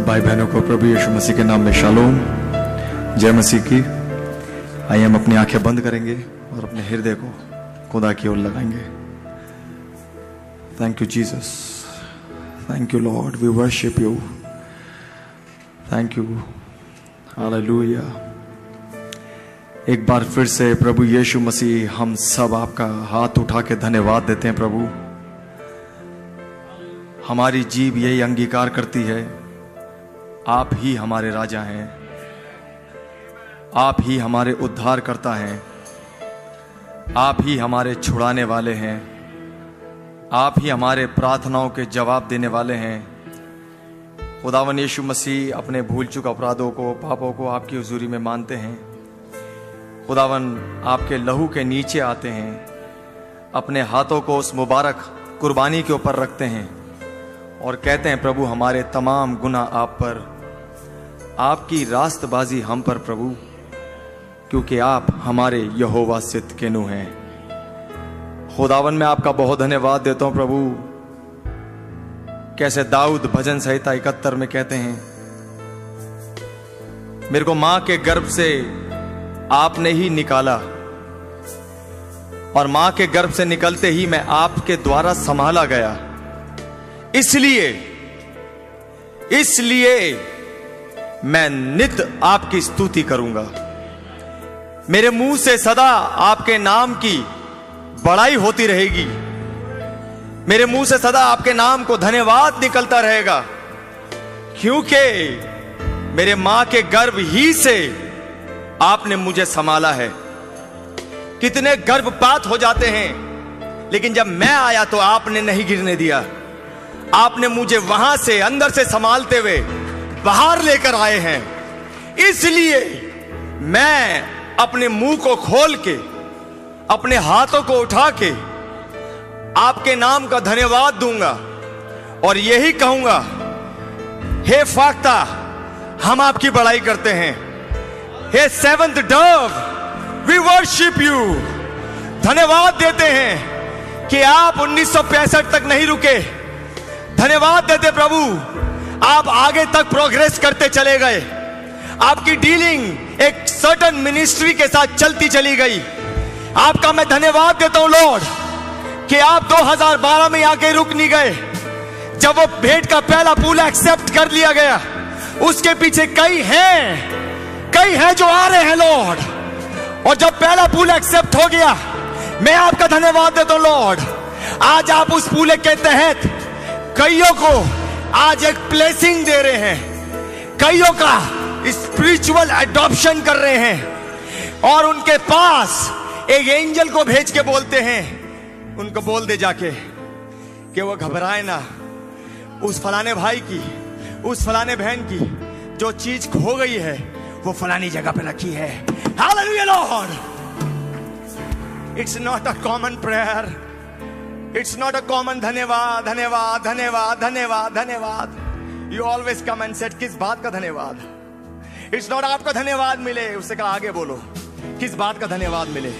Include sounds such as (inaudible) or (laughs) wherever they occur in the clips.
सब भाई बहनों को प्रभु यीशु मसीह के नाम में शालोम, जय मसीह की। आइए हम अपनी आँखें बंद करेंगे और अपने हृदय को खुदा की ओर लगाएँगे। Thank you Jesus thank you lord we worship you thank you hallelujah एक बार फिर से प्रभु यीशु मसीह, हम सब आपका हाथ उठा के धन्यवाद देते हैं प्रभु। हमारी जीव यही अंगीकार करती है। आप ही हमारे राजा हैं। आप ही हमारे उद्धार करता हैं। आप ही हमारे छुड़ाने वाले हैं। आप ही हमारे प्रार्थनाओं के जवाब देने वाले हैं। खुदावन यीशु मसीह अपने भूल चुक अपराधों को, पापों को आपकी हजूरी में मानते हैं। खुदावन आपके लहू के नीचे आते हैं। अपने हाथों को उस मुबारक कुर्बानी के ऊपर रखते हैं और कहते हैं, प्रभु, हमारे तमाम गुना आप पर आपकी रास्तबाजी हम पर प्रभु, क्योंकि आप हमारे यहोवा सिद्ध केनु हैं। खुदावन, में आपका बहुत धन्यवाद देता हूँ प्रभु। कैसे दाऊद भजन संहिता इकहत्तर में कहते हैं, मेरे को माँ के गर्भ से आपने ही निकाला, और माँ के गर्भ से निकलते ही मैं आपके द्वारा संभाला गया। इसलिए इसलिए मैं नित आपकी स्तुति करूँगा। मेरे मुँह से सदा आपके नाम की बड़ाई होती रहेगी। मेरे मुँह से सदा आपके नाम को धन्यवाद निकलता रहेगा, क्योंकि मेरे माँ के गर्भ ही से आपने मुझे संभाला है। कितने गर्भपात हो जाते हैं, लेकिन जब मैं आया तो आपने नहीं गिरने दिया। आपने मुझे वहाँ से, अंदर से संभालते हुए बाहर लेकर आए हैं। इसलिए मैं अपने मुँह को खोल के, अपने हाथों को उठा के आपके नाम का धन्यवाद दूँगा और यही कहूँगा, हे फाख्ता, हम आपकी बड़ाई करते हैं। हे seventh dove we worship you धन्यवाद देते हैं कि आप 1965 तक नहीं रुके। धन्यवाद देते प्रभु। आप आगे तक प्रोग्रेस करते चले गए। आपकी डीलिंग एक सर्टन मिनिस्ट्री के साथ चलती चली गई। आपका मैं धन्यवाद देता हूँ लॉर्ड कि आप 2012 में आके रुक नहीं गए। जब वो भेंट का पहला पूल एक्सेप्ट कर लिया गया, उसके पीछे कई हैं कई हैं जो आ रहे हैं लॉर्ड और जब पहला पूल एक्सेप्ट हो गया, मैं आपका धन्यवाद देता हूँ लॉर्ड आज आप उस पूले के तहत कईयों को आज एक प्लेसिंग दे रहे हैं। कईयों का स्पिरिचुअल एडॉप्शन कर रहे हैं। और उनके पास एक एंजल को भेज के बोलते हैं। उनको बोल दे जाके कि वो घबराए ना। उस फलाने भाई की, उस फलाने बहन की जो चीज़ खो गई है, वो फलानी जगह पे रखी है। Hallelujah lord it's not a common prayer it's not a common धन्यवाद धन्यवाद धन्यवाद धन्यवाद धन्यवाद। You always come and set किस बात का धन्यवाद? इट्स नॉट आपका धन्यवाद मिले, उससे कहा, आगे बोलो। किस बात का धन्यवाद मिले?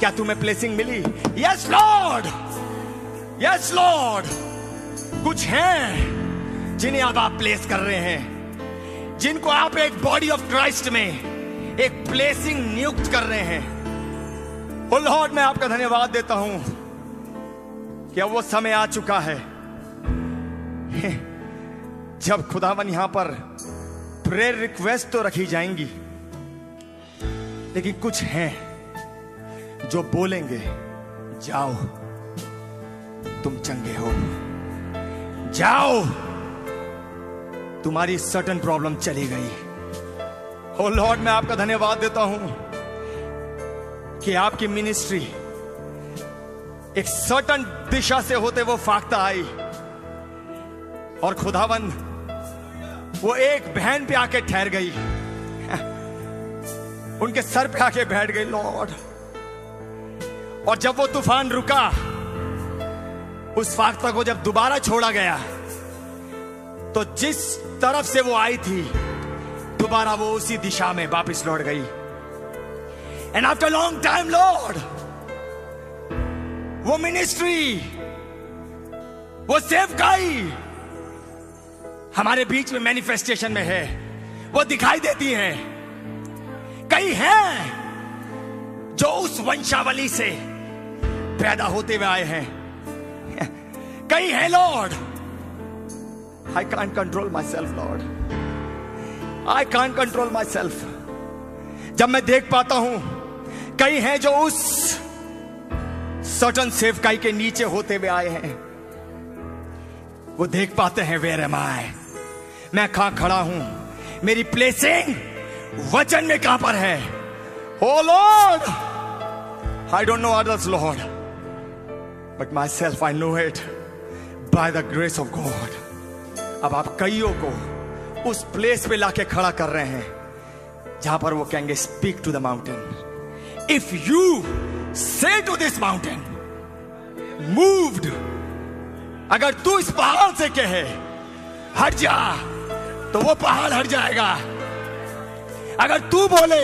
क्या तुम्हें प्लेसिंग मिली? यस लॉर्ड यस लॉर्ड कुछ हैं जिन्हें अब आप प्लेस कर रहे हैं। जिनको आप एक बॉडी ऑफ़ क्राइस्ट में एक प्लेसिंग नियुक्त कर रहे हैं। ओ लॉर्ड मैं आपका धन्यवाद देता हूँ। कि अब वो समय आ चुका है? जब खुदावन यहाँ पर प्रेयर रिक्वेस्ट तो रखी जाएँगी, लेकिन कुछ हैं जो बोलेंगे, जाओ, तुम चंगे हो। जाओ, तुम्हारी सटन प्रॉब्लम चली गई। हो लॉर्ड मैं आपका धन्यवाद देता हूँ कि आपकी मिनिस्ट्री एक सर्टन दिशा से होते वो फाकता आई। और खुदावन, वो एक बहन पे आके ठहर गई। उनके सर पे आके बैठ गई, लॉर्ड। और जब वो तूफ़ान रुका, उस फाख्ता को जब दोबारा छोड़ा गया तो जिस तरफ़ से वो आई थी, दोबारा वो उसी दिशा में वापस लौट गई। And after long time lord वो मिनिस्ट्री वो सेवकाई हमारे बीच में मैनिफेस्टेशन में है। वो दिखाई देती है। कई हैं जो उस वंशावली से पैदा होते हुए आए हैं। (laughs) कई हैं lord I can control my self lord I I control my self जब मैं देख पाता हूँ, कई हैं जो उस सटन सेवकाई के नीचे होते हुए आए हैं। वो देख पाते हैं वेर एम आई मैं कहा खड़ा हूँ? मेरी प्लेसिंग वचन में कहाँ पर है? ओ lord I don't know others lord but my self I know it by the grace of God अब आप कईयों को उस प्लेस पे लाके खड़ा कर रहे हैं, जहाँ पर वो कहेंगे speak to the mountain if you say to this mountain moved अगर तू इस पहाड़ से कहे, हट जा तो वो पहाड़ हट जाएगा। अगर तू बोले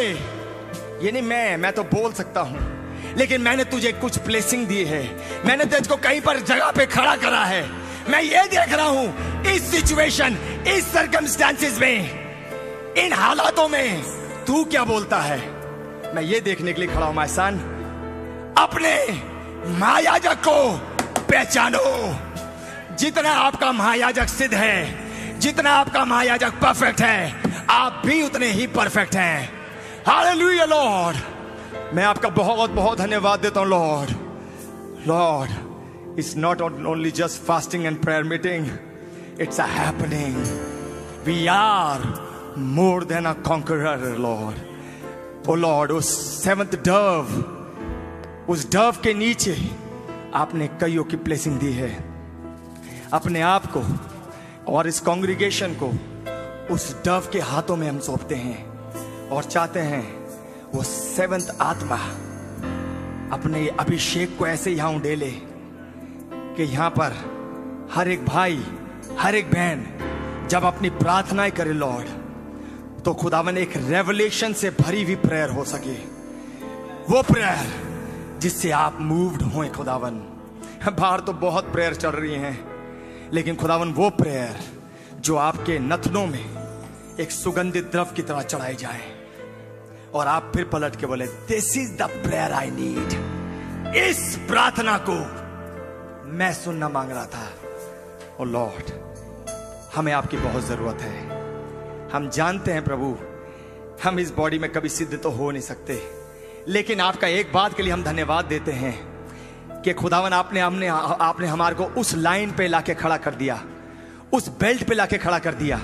ये नहीं मैं मैं तो बोल सकता हूँ, लेकिन मैंने तुझे कुछ प्लेसिंग दी है। मैंने तुझको कहीं पर जगह पे खड़ा करा है। मैं ये देख रहा हूँ, इस सिचुएशन इस सरकमस्टांसिस में, इन हालातों में तू क्या बोलता है? मैं ये देखने के लिए खड़ा हूँ माय सन अपने महायाजक को पहचानो जितना आपका महायाजक सिद्ध है जितना आपका महायाजक परफेक्ट है आप भी उतने ही परफेक्ट हैं हालेलुया लॉर्ड मैं आपका बहुत बहुत धन्यवाद देता हूँ lord lord it's not only just fasting and prayer meeting, it's a happening. We are more than a conqueror, Lord. Oh Lord, उस सेवंथ डव उस डव के नीचे आपने कईयों की प्लेसिंग दी है। अपने आप को और इस कांग्रेगेशन को उस डव के हाथों में हम सौंपते हैं और चाहते हैं वो सेवंथ आत्मा अपने अभिषेक को ऐसे यहाँ उडेले कि यहाँ पर हर एक भाई, हर एक बहन जब अपनी प्रार्थनाएँ करे, लॉर्ड तो खुदावन एक रेवलेशन से भरी हुई प्रेयर हो सके। वो प्रेयर जिससे आप मूव्ड हो खुदावन। बाहर तो बहुत प्रेयर चल रही हैं, लेकिन खुदावन, वो प्रेयर जो आपके नथनों में एक सुगंधित द्रव की तरह चढ़ाई जाए, और आप फिर पलट के बोले this is the prayer I need इस प्रार्थना को मैं सुनना मांग रहा था। ओ लॉर्ड हमें आपकी बहुत ज़रूरत है। हम जानते हैं प्रभु, हम इस बॉडी में कभी सिद्ध तो हो नहीं सकते। लेकिन आपका एक बात के लिए हम धन्यवाद देते हैं कि खुदावन आपने हमने, आपने हमारे को उस लाइन पे लाके खड़ा कर दिया, उस बेल्ट पे लाके खड़ा कर दिया।